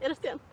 eles tentam.